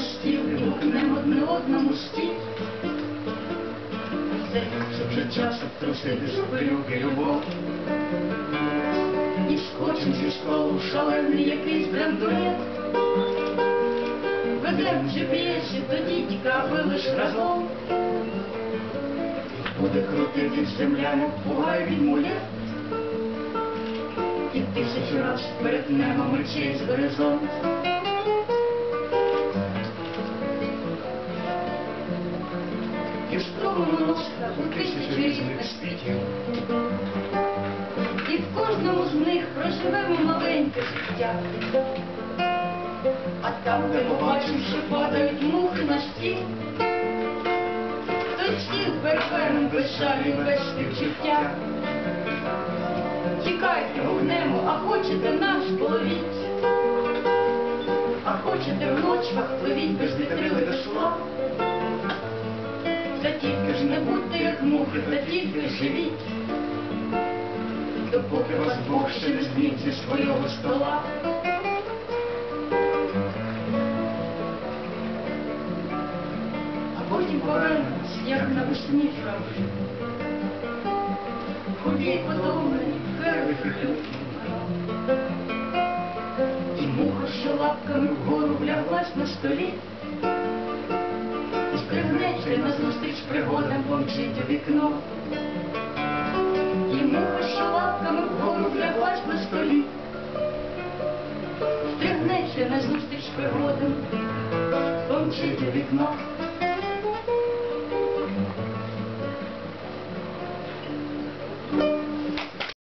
стіл і гукнем одне одному стіль. Здається, вже час обтрусити шпилюки любов. І скочим зі столу шалений якийсь брендурет. Ведем GPS, тоді тікави лиш разом. Буде крутити земля, мов пугай від мулет. І тисячу раз перетнемо ми чийсь горизонт. Носка у тисячу різних світів. І в кожному з них проживемо маленьке життя. А там, де побачимо, що падають мухи на стіл, той стіл перевернем без жалю, без співчуття. Тікайте, гукнемо, а хочете наш половіть. А хочете в ночвах пливіть без тільки ж не будьте, як мухи, та тільки живіть. Допоки вас Бог ще не зміг зі свого стола. А потім повернемось, як навесні жави. Худі подобні, перли І муха, що лапками вгору вляглась на столі. Стригнеться назустріч пригодам помчить у вікно. І муха, що лапками вгору вляглась на столі. Стригнеться назустріч пригодам помчить у вікно.